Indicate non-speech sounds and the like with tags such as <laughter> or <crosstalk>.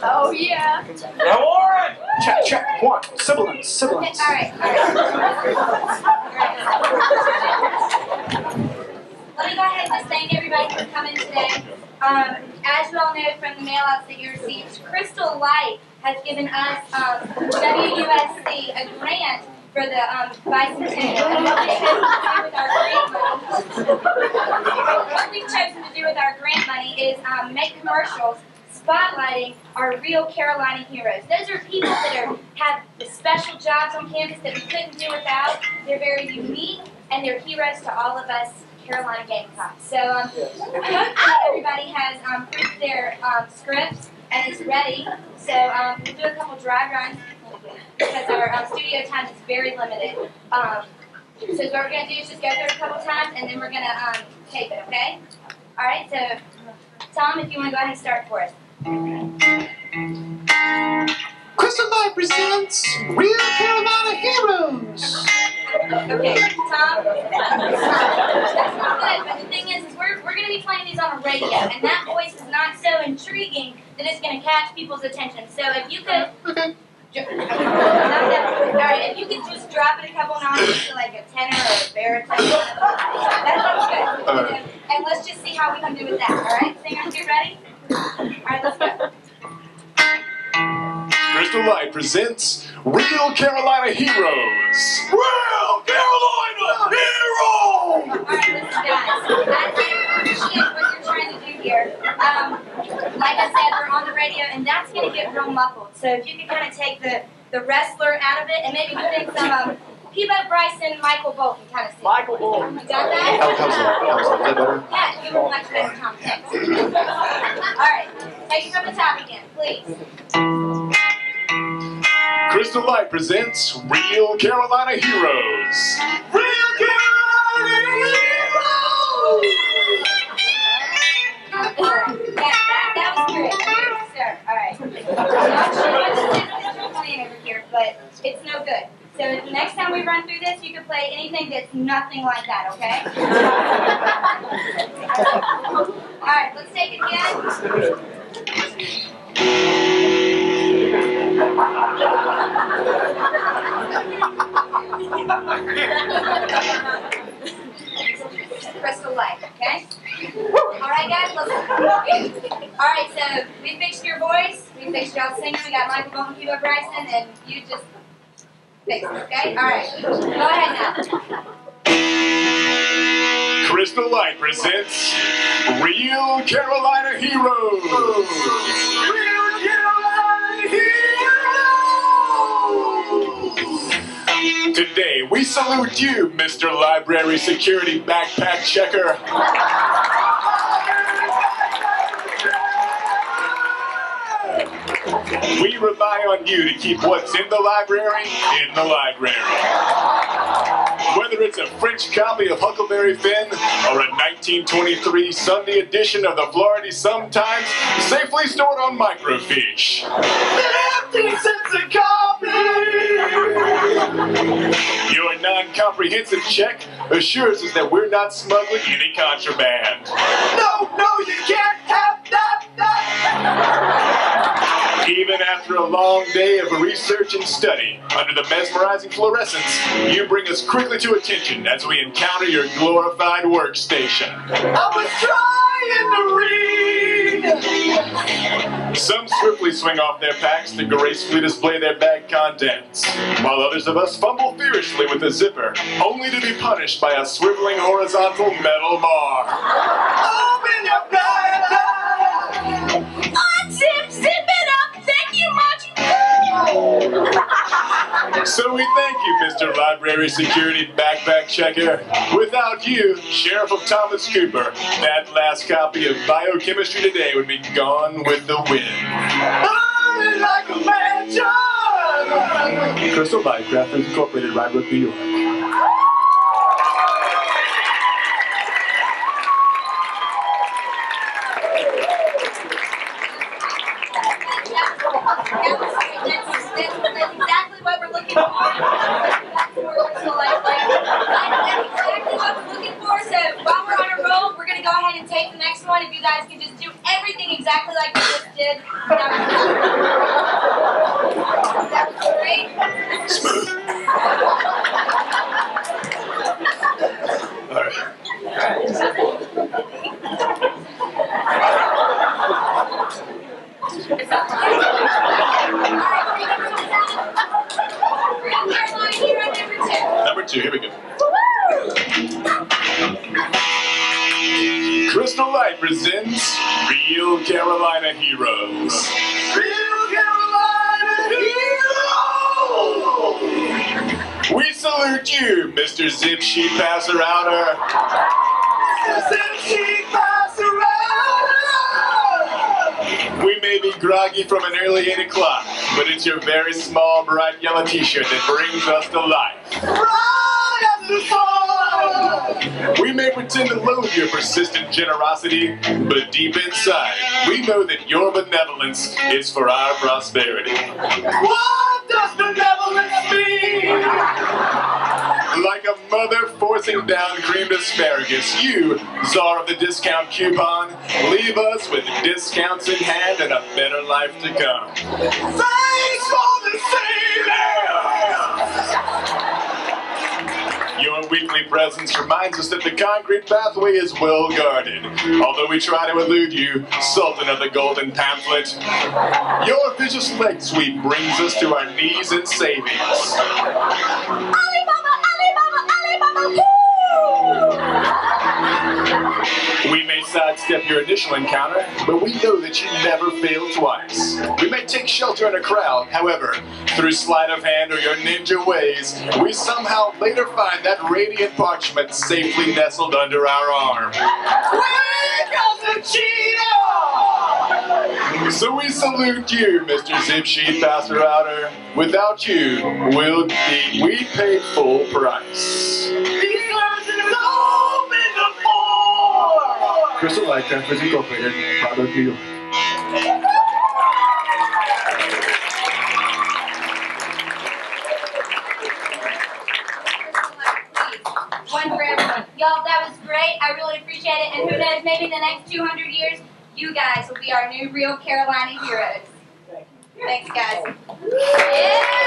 Oh, yeah. Now, Warren! Check, check. One. Sibilance, sibilance. All right. All right. Let me go ahead and just thank everybody for coming today. Um, as you all know from the mail outs that you received, Crystal Light has given us um, WUSC a grant for the um, bicentennial. And what we've chosen to do with our grant money, is um, make commercials spotlighting our real Carolina heroes. Those are people that are have the special jobs on campus that we couldn't do without. They're very unique and they're heroes to all of us Carolina Gamecocks. So um, hopefully everybody has um, their um, scripts and is ready. So um, we'll do a couple dry runs our um, studio time is very limited. Um, so what we're going to do is just go through it a couple times and then we're going to um, tape it, okay? All right, so Tom, if you want to go ahead and start for us. Crystal Light presents Real Carolina Heroes. Okay, Tom. <laughs> That's not good, but the thing is, is we're, we're going to be playing these on a radio, and that voice is not so intriguing that it's going to catch people's attention. So if you could. Alright, if you could just drop it a couple notches to like a tenor or a baritone. That sounds good. And let's just see how we can do with that, alright? Singers, get ready? Alright, let's go. Crystal Light presents Real Carolina Heroes. Real Carolina Heroes! Alright, listen guys, I appreciate what you're trying to do here. Um, like I said, we're on the radio and that's gonna get real muffled. So if you could kind of take the, the wrestler out of it and maybe put in some um, Peabo Bryson, Michael Bolton kind of stuff. Michael Bolton. You got that? How, how's that? How's that better? Yeah, give him a much better Tom Hanks. Alright, take it from the top again, please. Crystal Light presents Real Carolina Heroes. Real but it's no good. So the next time we run through this, you can play anything that's nothing like that, okay? Alright, let's take it again. Crystal Light, okay? Alright guys, let's Alright, so we fixed your voice, fixed y'all singing, we got Michael Bolton, Cuba Bryson, and you just fixed it, okay? Alright, go ahead now. Crystal Light presents Real Carolina Heroes. Real Carolina Heroes. Today we salute you, Mr. Library Security Backpack Checker. We rely on you to keep what's in the library in the library. Whether it's a French copy of Huckleberry Finn or a 1923 Sunday edition of the Florida Sun-Times, safely stored on microfiche. 50 cents a copy! Your non-comprehensive check assures us that we're not smuggling any contraband. No, no, you can't have after a long day of research and study, under the mesmerizing fluorescence, you bring us quickly to attention as we encounter your glorified workstation. I was trying to read! Some swiftly swing off their packs to gracefully display their bag contents, while others of us fumble feverishly with the zipper, only to be punished by a swiveling horizontal metal bar. Oh, Library Security Backpack Checker. Without you, Sheriff of Thomas Cooper, that last copy of Biochemistry Today would be gone with the wind. Burning like a mansion! Crystal Bycraft Incorporated, Rye Brook, New York. That's exactly what we're looking for. That's what we're looking for. That's exactly what we're looking for. So while we're on a roll, we're going to go ahead and take the next one. guys can just do everything exactly like you just did. That was great. <laughs> Crystal Light presents Real Carolina Heroes. Real Carolina Heroes! We salute you, Mr. Zip Sheet Passer Outer. Zip Sheet Passer! We may be groggy from an early 8 o'clock, but it's your very small, bright yellow t shirt that brings us to life. We may pretend to loathe your persistent generosity, but deep inside, we know that your benevolence is for our prosperity. What does benevolence mean? Like a mother forcing down creamed asparagus, you, czar of the discount coupon, leave us with discounts in hand and a better life to come. Presence reminds us that the concrete pathway is well guarded. Although we try to elude you, Sultan of the Golden Pamphlet, your vicious leg sweep brings us to our knees in savings. Alibaba, Alibaba, Alibaba, sidestep your initial encounter, but we know that you never fail twice. We may take shelter in a crowd, however, through sleight of hand or your ninja ways, we somehow later find that radiant parchment safely nestled under our arm. So we salute you, Mr. Zip Sheet Passer Outer. Without you, we'll be, we paid full price. Crystal Light Crafters Incorporated. Product deal. One for everyone. Y'all, that was great. I really appreciate it. And who knows, maybe in the next 200 years, you guys will be our new real Carolina heroes. Thanks, guys. Yeah!